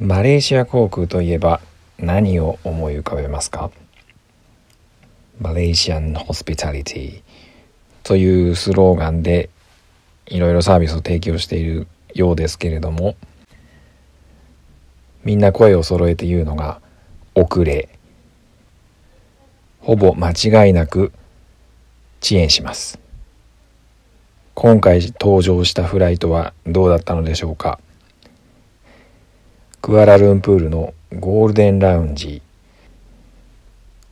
マレーシア航空といえば何を思い浮かべますか？マレーシアンホスピタリティというスローガンでいろいろサービスを提供しているようですけれどもみんな声を揃えて言うのが遅れ。ほぼ間違いなく遅延します。今回登場したフライトはどうだったのでしょうか？クアラルンプールのゴールデンラウンジ。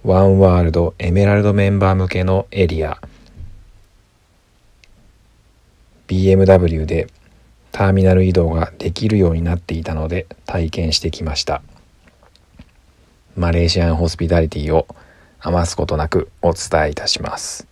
ワンワールドエメラルドメンバー向けのエリア。BMW でターミナル移動ができるようになっていたので体験してきました。マレーシアンホスピタリティを余すことなくお伝えいたします。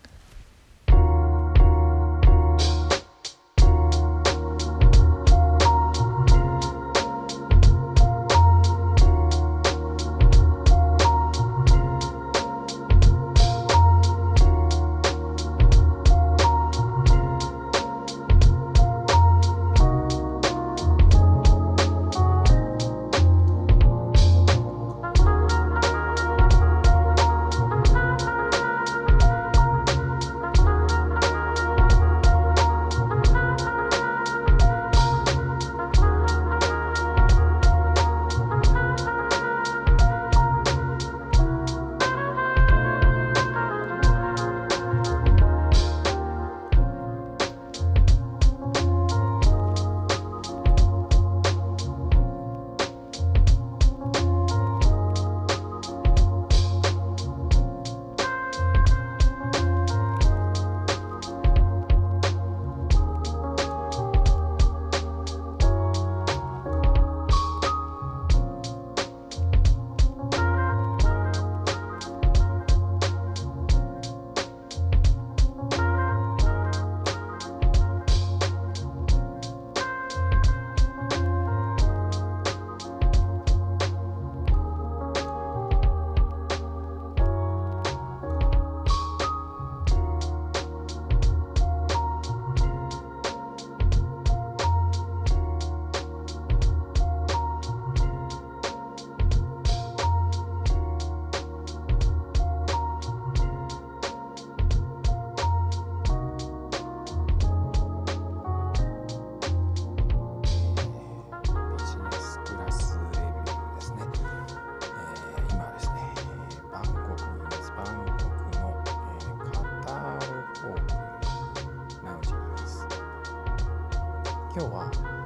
今日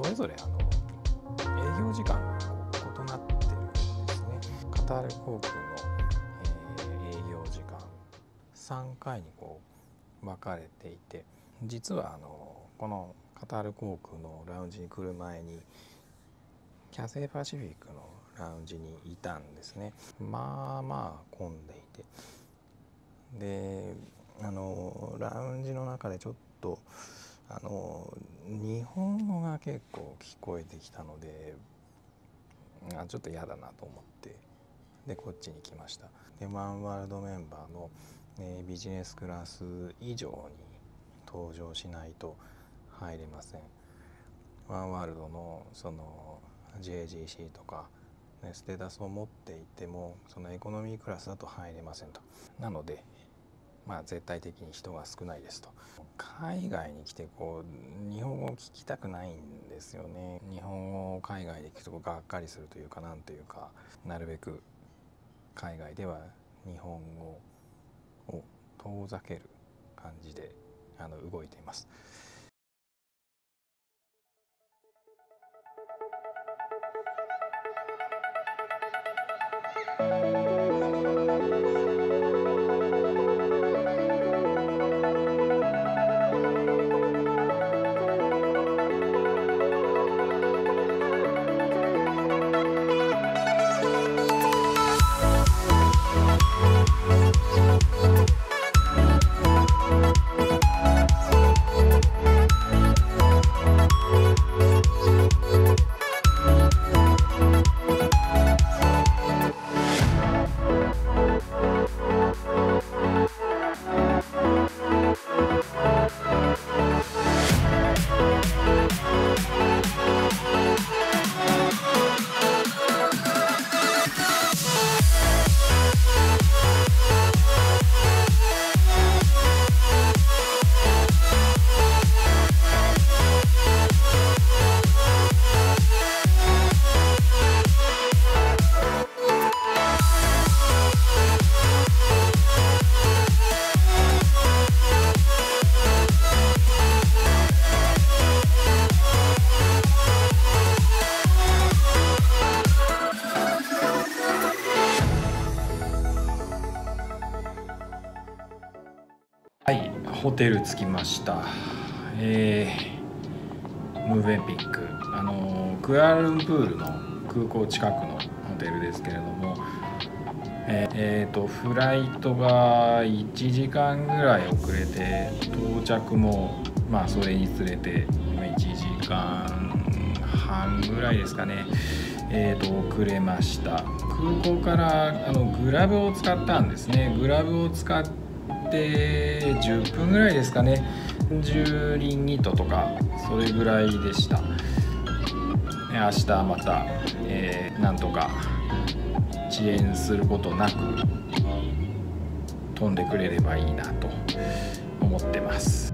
それぞれあの営業時間が異なってるんですね。カタール航空の、えー、営業時間3回にこう分かれていて実はあのこのカタール航空のラウンジに来る前にキャセイパシフィックのラウンジにいたんですねまあまあ混んでいてであのラウンジの中でちょっとあの日本語が結構聞こえてきたのであちょっと嫌だなと思ってでこっちに来ました。でワンワールドメンバーの、ね、ビジネスクラス以上に登場しないと入れません。ワンワールドのその JGC とか、ね、ステータスを持っていてもそのエコノミークラスだと入れませんと。なのでまあ、絶対的に人が少ないですと海外に来てこう日本語を聞きたくないんですよね日本語を海外で聞くとがっかりするというかなんというかなるべく海外では日本語を遠ざける感じであの動いています。ホテル着きました。えー、ムーベンピック。あのクアルンプールの空港近くのホテルですけれどもえー、えー、とフライトが1時間ぐらい遅れて到着もまあそれにつれて1時間半ぐらいですかね。えーと、遅れました。空港からあのグラブを使ったんですね。グラブを使って10分ぐらいですかね10リンギットとかそれぐらいでした明日また、えー、なんとか遅延することなく飛んでくれればいいなと思ってます。